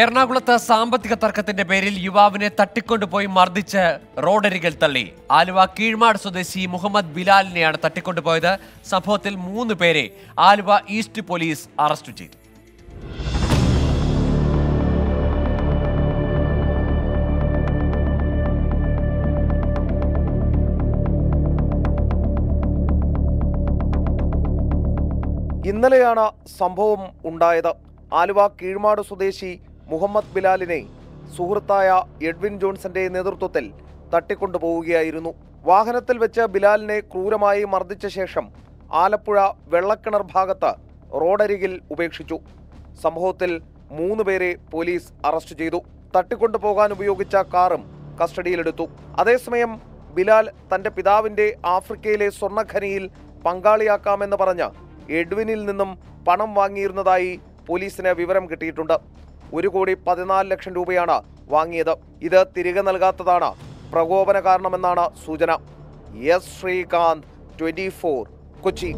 എറണാകുളത്ത് സാമ്പത്തിക തർക്കത്തിന്റെ പേരിൽ യുവാവിനെ തട്ടിക്കൊണ്ടുപോയി മർദ്ദിച്ച് റോഡരികിൽ തള്ളി. ആലുവ കീഴ്മാട് സ്വദേശി മുഹമ്മദ് ബിലാലിനെയാണ് തട്ടിക്കൊണ്ടുപോയത്. സംഭവത്തിൽ മൂന്ന് പേരെ ആലുവ ഈസ്റ്റ് പോലീസ് അറസ്റ്റ് ചെയ്തു. ഇന്നലെയാണ് സംഭവം ഉണ്ടായത്. ആലുവ കീഴ്മാട് സ്വദേശി മുഹമ്മദ് ബിലാലിനെ സുഹൃത്തായ എഡ്വിൻ ജോൺസന്റെ നേതൃത്വത്തിൽ തട്ടിക്കൊണ്ടുപോവുകയായിരുന്നു. വാഹനത്തിൽ വെച്ച് ബിലാലിനെ ക്രൂരമായി മർദ്ദിച്ച ശേഷം ആലപ്പുഴ വെള്ളക്കിണർ ഭാഗത്ത് റോഡരികിൽ ഉപേക്ഷിച്ചു. സംഭവത്തിൽ മൂന്ന് പേരെ പോലീസ് അറസ്റ്റ് ചെയ്തു. തട്ടിക്കൊണ്ടുപോകാൻ ഉപയോഗിച്ച കാറും കസ്റ്റഡിയിലെടുത്തു. അതേസമയം ബിലാൽ തന്റെ പിതാവിന്റെ ആഫ്രിക്കയിലെ സ്വർണഖനിയിൽ പങ്കാളിയാക്കാമെന്ന് പറഞ്ഞ് എഡ്വിനിൽ നിന്നും പണം വാങ്ങിയിരുന്നതായി പോലീസിന് വിവരം കിട്ടിയിട്ടുണ്ട്. ഒരു കോടി പതിനാല് ലക്ഷം രൂപയാണ് വാങ്ങിയത്. ഇത് തിരികെ നൽകാത്തതാണ് പ്രകോപന കാരണമെന്നാണ് സൂചന. S Srikanth twenty Kochi.